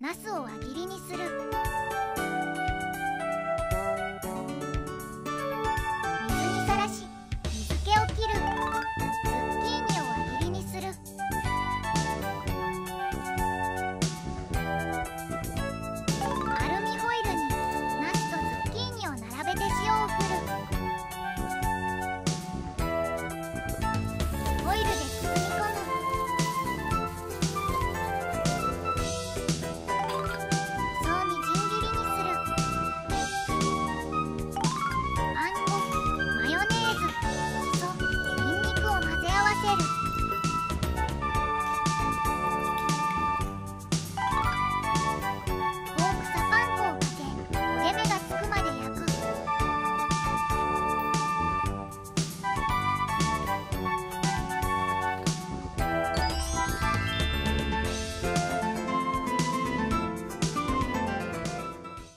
ナスを輪切りにする。